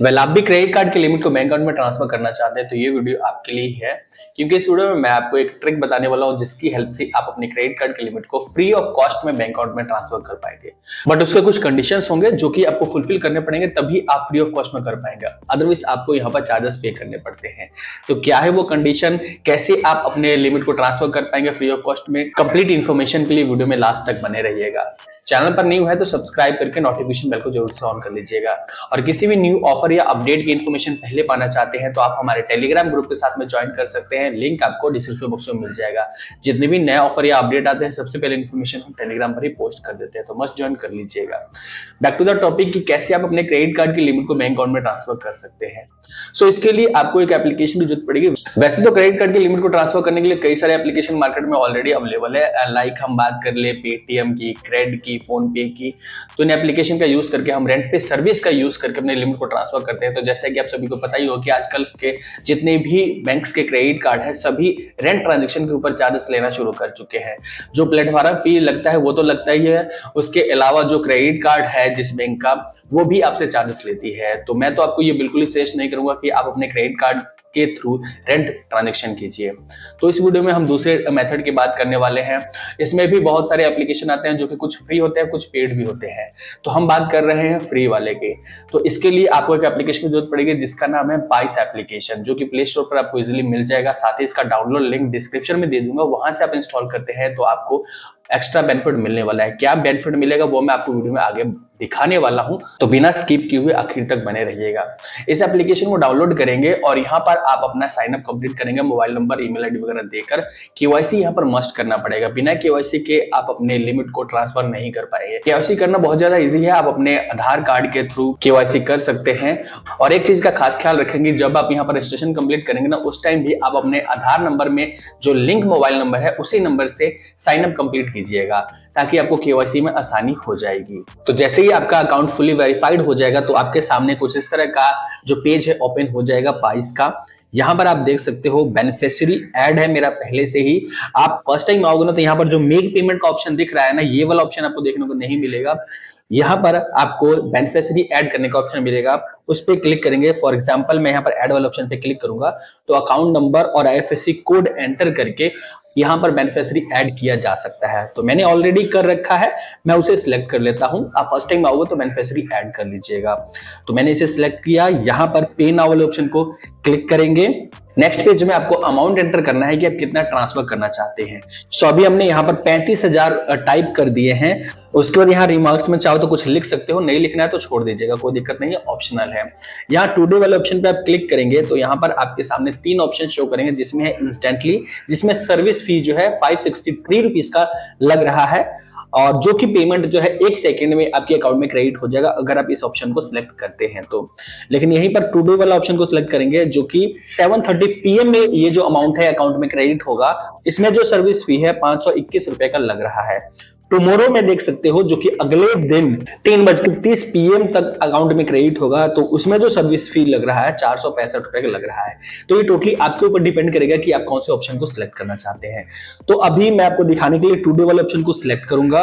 Well आप भी credit card की लिमिट को बैंक अकाउंट में ट्रांसफ़र करना चाहते हैं तो ये वीडियो आपके लिए ही क्योंकि इस वीडियो में मैं आपको एक ट्रिक बताने वाला हूँ, जिसकी हेल्प से आप अपने क्रेडिट कार्ड की लिमिट को फ्री ऑफ़ कॉस्ट में बैंक अकाउंट में ट्रांसफ़र कर पाएँगे। बट उसके कुछ कंडीशन होंगे, जो कि आपको फुलफिल करने पड़ेंगे, तभी आप फ्री ऑफ़ कॉस्ट में कर पाएँगे। अदरवाइज़ आपको यहाँ पर चार्जेस पे करने पड़ते हैं। तो क्या है वो कंडीशन कैसे आप अपने लिमिट को ट्रांसफ़र कर पाएँगे फ्री ऑफ़ कॉस्ट में? कंप्लीट इन्फॉर्मेशन के लिए वीडियो में लास्ट तक बने रहिएगा। चैनल पर न्यू है तो सब्सक्राइब करके नोटिफिकेशन बेल को ज़रूर से ऑन कर लीजिएगा। और किसी भी न्यू ऑफ़र या अपडेट की इन्फॉर्मेशन पहले पाना चाहते हैं तो आप हमारे टेलीग्राम ग्रुप के साथ में ज्वाइन कर सकते हैं। लिंक आपको डिस्क्रिप्शन बॉक्स में मिल जाएगा। जितने भी नए ऑफ़र या अपडेट आते हैं, सबसे पहले इन्फॉर्मेशन हम टेलीग्राम पर ही पोस्ट कर देते हैं तो मस्ट ज्वाइन कर लीजिएगा। बैक टू द टॉपिक की कैसे आप अपने क्रेडिट कार्ड की लिमिट को बैंक अकाउंट में ट्रांसफ़र कर सकते हैं। सो इसके लिए आपको एक एप्लीकेशन की ज़रूरत पड़ेगी। वैसे तो क्रेडिट कार्ड की लिमिट को ट्रांसफ़र करने के लिए कई सारे एप्लीकेशन मार्केट में ऑलरेडी अवेलेबल है। लाइक हम बात कर ले पेटीएम की क्रेड की फ़ोन पे की। तो इन एप्लीकेशन का यूज़ करके हम रेंट पे सर्विस का यूज़ करके अपने लिमिट को ट्रांसफ़र करते हैं। तो जैसे कि आप सभी को पता ही हो कि आजकल के जितने भी बैंक्स के क्रेडिट कार्ड है, सभी रेंट ट्रांजेक्शन के ऊपर चार्जेस लेना शुरू कर चुके हैं। जो प्लेटफॉर्म फ़ी लगता है, वो तो लगता ही है। उसके अलावा जो क्रेडिट कार्ड है जिस बैंक का, वो भी आपसे चार्जेस लेती है। तो मैं तो आपको ये बिल्कुल ही सजेस्ट नहीं करूँगा कि आप अपने क्रेडिट कार्ड के थ्रू रेंट ट्रांजेक्शन कीजिए। तो इस वीडियो में हम दूसरे मेथड की बात करने वाले हैं। इसमें भी बहुत सारे एप्लीकेशन आते हैं जो कि कुछ फ्री होते हैं, कुछ पेड भी होते हैं। तो हम बात कर रहे हैं फ्री वाले के। तो इसके लिए आपको एक एप्लीकेशन की ज़रूरत पड़ेगी जिसका नाम है पाइस एप्लीकेशन जो कि प्ले स्टोर पर आपको इजिली मिल जाएगा। साथ ही इसका डाउनलोड लिंक डिस्क्रिप्शन में दे दूँगा। वहाँ से आप इंस्टॉल करते हैं तो आपको एक्स्ट्रा बेनिफिट मिलने वाला है। क्या बेनिफिट मिलेगा वो मैं आपको वीडियो में आगे दिखाने वाला हूँ तो बिना स्किप किए हुए आखिर तक बने रहिएगा। इस एप्लीकेशन को डाउनलोड करेंगे और यहाँ पर आप अपना साइन अप कंप्लीट करेंगे मोबाइल नंबर ईमेल आईडी वगैरह देकर। केवाईसी यहाँ पर मस्ट करना पड़ेगा। बिना केवाईसी के आप अपने लिमिट को ट्रांसफ़र नहीं कर पाएँगे। केवाईसी करना बहुत ज़्यादा ईजी है। आप अपने आधार कार्ड के थ्रू केवाईसी कर सकते हैं। और एक चीज़ का खास ख्याल रखेंगे, जब आप यहाँ पर रजिस्ट्रेशन कंप्लीट करेंगे ना, उस टाइम भी आप अपने आधार नंबर में जो लिंक मोबाइल नंबर है, उसी नंबर से साइन अप कंप्लीट कीजिएगा। ताकि आपको केवाईसी में आसानी हो जाएगी। तो जैसे ही आपका अकाउंट फुली वेरीफाइड हो जाएगा तो आपके सामने कुछ इस तरह का जो पेज है ओपन हो जाएगा पाइस का। यहाँ पर आप देख सकते हो बेनिफिशियरी ऐड है मेरा पहले से ही। आप फ़र्स्ट टाइम आओगे ना तो यहाँ पर जो मेक पेमेंट का ऑप्शन दिख रहा है ना, ये वाला ऑप्शन आपको देखने को नहीं मिलेगा। यहाँ पर आपको बेनिफिशियरी ऐड करने का ऑप्शन मिलेगा। उस पर क्लिक करेंगे। फॉर एग्जांपल मैं यहाँ पर ऐड वाला ऑप्शन पे क्लिक करूँगा। तो अकाउंट नंबर और आईएफएससी कोड एंटर करके यहाँ पर बेनिफिशरी ऐड किया जा सकता है। तो मैंने ऑलरेडी कर रखा है, मैं उसे सिलेक्ट कर लेता हूँ। आप फ़र्स्ट टाइम आओगे तो बेनिफिशरी ऐड कर लीजिएगा। तो मैंने इसे सिलेक्ट किया, यहाँ पर पे नाउ वाले ऑप्शन को क्लिक करेंगे। नेक्स्ट पेज में आपको अमाउंट एंटर करना है कि आप कितना ट्रांसफ़र करना चाहते हैं। सो अभी हमने यहाँ पर पैंतीस हज़ार टाइप कर दिए हैं। उसके बाद यहाँ रिमार्क्स में चाहो तो कुछ लिख सकते हो, नहीं लिखना है तो छोड़ दीजिएगा, कोई दिक्कत नहीं है ऑप्शनल है। यहाँ टूडे वाले ऑप्शन पे आप क्लिक करेंगे तो यहाँ पर आपके सामने तीन ऑप्शन शो करेंगे, जिसमें है इंस्टेंटली जिसमें सर्विस फ़ी जो है फाइव सिक्सटी का लग रहा है। और जो कि पेमेंट जो है, एक सेकंड में आपके अकाउंट में क्रेडिट हो जाएगा, अगर आप इस ऑप्शन को सिलेक्ट करते हैं तो। लेकिन यहीं पर टू डे वाला ऑप्शन को सिलेक्ट करेंगे, जो कि 7:30 पीएम में ये जो अमाउंट है अकाउंट में क्रेडिट होगा, इसमें जो सर्विस फ़ी है, पाँच रुपए का लग रहा है। टुमोरो में देख सकते हो जो कि अगले दिन तीन बजकर तीस पीएम तक अकाउंट में क्रेडिट होगा तो उसमें जो सर्विस फ़ी लग रहा है, चार सौ पैंसठ रुपए का लग रहा है। तो ये टोटली आपके ऊपर डिपेंड करेगा कि आप कौन से ऑप्शन को सिलेक्ट करना चाहते हैं। तो अभी मैं आपको दिखाने के लिए टूडे वाले ऑप्शन को सिलेक्ट करूँगा।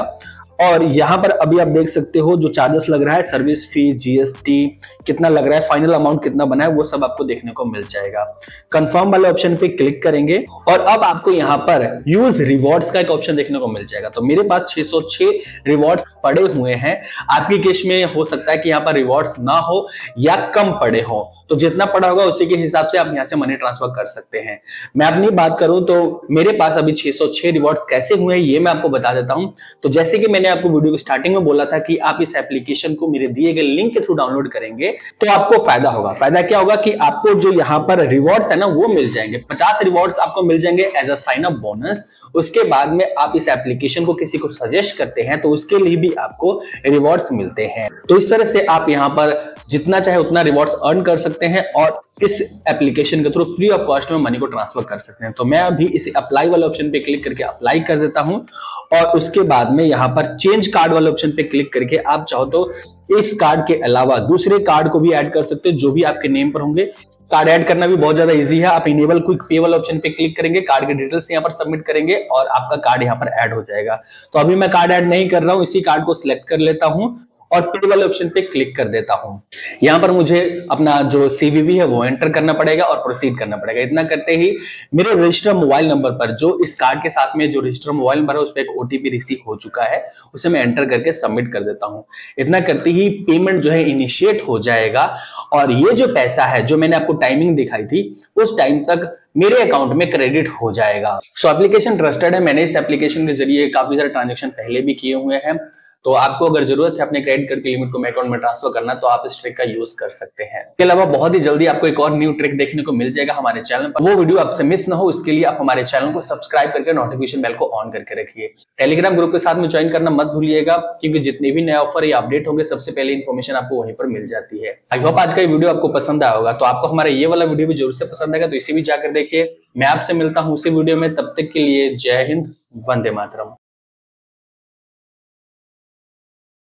और यहाँ पर अभी आप देख सकते हो जो चार्जेस लग रहा है सर्विस फ़ी जीएसटी कितना लग रहा है फाइनल अमाउंट कितना बना है, वो सब आपको देखने को मिल जाएगा। कंफर्म वाले ऑप्शन पे क्लिक करेंगे और अब आपको यहाँ पर यूज़ रिवॉर्ड्स का एक ऑप्शन देखने को मिल जाएगा। तो मेरे पास 606 रिवॉर्ड्स पड़े हुए हैं। आपके केस में हो सकता है कि यहाँ पर रिवॉर्ड्स ना हो या कम पड़े हो। तो जितना पड़ा होगा उसी के हिसाब से आप यहाँ से मनी ट्रांसफ़र कर सकते हैं। मैं अपनी बात करूँ तो मेरे पास अभी 606 रिवॉर्ड्स कैसे हुए हैं, ये मैं आपको बता देता हूँ। तो जैसे कि मैंने आपको वीडियो के स्टार्टिंग में बोला था कि आप इस एप्लीकेशन को मेरे दिए गए लिंक के थ्रू डाउनलोड करेंगे तो आपको फ़ायदा होगा। फ़ायदा क्या होगा कि आपको जो यहाँ पर रिवॉर्ड्स है ना, वो मिल जाएँगे। पचास रिवॉर्ड्स आपको मिल जाएँगे as a sign up bonus उसके बाद में आप इस एप्लीकेशन को किसी को सजेस्ट करते हैं तो उसके लिए भी आपको रिवॉर्ड्स मिलते हैं। तो इस तरह से आप यहाँ पर जितना चाहे उतना रिवॉर्ड्स अर्न कर सकते हैं और इस एप्लीकेशन के थ्रू फ्री ऑफ़ कॉस्ट में मनी को ट्रांसफ़र कर सकते हैं। तो मैं अभी इस अप्लाई वाले ऑप्शन पे क्लिक करके अप्लाई कर देता हूँ और उसके बाद में यहाँ पर चेंज कार्ड वाले ऑप्शन पे क्लिक करके आप चाहो तो इस कार्ड के अलावा दूसरे कार्ड को भी ऐड कर सकते हो, जो भी आपके नेम पर होंगे। कार्ड ऐड करना भी बहुत ज़्यादा इजी है। आप इनेबल क्विक पे वाले ऑप्शन पे क्लिक करेंगे कार्ड के डिटेल्स यहाँ पर सबमिट करेंगे और आपका कार्ड यहाँ पर ऐड हो जाएगा। तो अभी मैं कार्ड ऐड नहीं कर रहा हूँ, इसी कार्ड को सिलेक्ट कर लेता हूँ। और पे वाले ऑप्शन पे क्लिक कर देता हूँ। यहाँ पर मुझे अपना जो सीवीवी है वो एंटर करना पड़ेगा और प्रोसीड करना पड़ेगा। इतना करते ही मेरे रजिस्टर मोबाइल नंबर पर, जो इस कार्ड के साथ में जो रजिस्टर मोबाइल नंबर है, उस पर एक ओटीपी रिसीव हो चुका है, उसे मैं एंटर करके सबमिट कर देता हूँ। इतना करते ही पेमेंट जो है इनिशिएट हो जाएगा और ये जो पैसा है, जो मैंने आपको टाइमिंग दिखाई थी, उस टाइम तक मेरे अकाउंट में क्रेडिट हो जाएगा। सो एप्लीकेशन ट्रस्टेड है। मैंने इस एप्लीकेशन के ज़रिए काफ़ी सारे ट्रांजेक्शन पहले भी किए हुए हैं। तो आपको अगर ज़रूरत है अपने क्रेडिट कार्ड की लिमिट को अकाउंट में ट्रांसफ़र करना तो आप इस ट्रिक का यूज़ कर सकते हैं। इसके अलावा बहुत ही जल्दी आपको एक और न्यू ट्रिक देखने को मिल जाएगा हमारे चैनल पर। वो वीडियो आपसे मिस ना हो, इसके लिए आप हमारे चैनल को सब्सक्राइब करके नोटिफिकेशन बेल को ऑन करके रखिए। टेलीग्राम ग्रुप के साथ में ज्वाइन करना मत भूलिएगा, क्योंकि जितने भी नए ऑफ़र या अपडेट होंगे, सबसे पहले इन्फॉर्मेशन आपको वहीं पर मिल जाती है। आई होप आज का वीडियो आपको पसंद आया होगा। तो आपको हमारा ये वाला वीडियो भी ज़रूर से पसंद आएगा तो इसे भी जाकर देखिए। मैं आपसे मिलता हूँ उसी वीडियो में, तब तक के लिए जय हिंद, वंदे मातरम।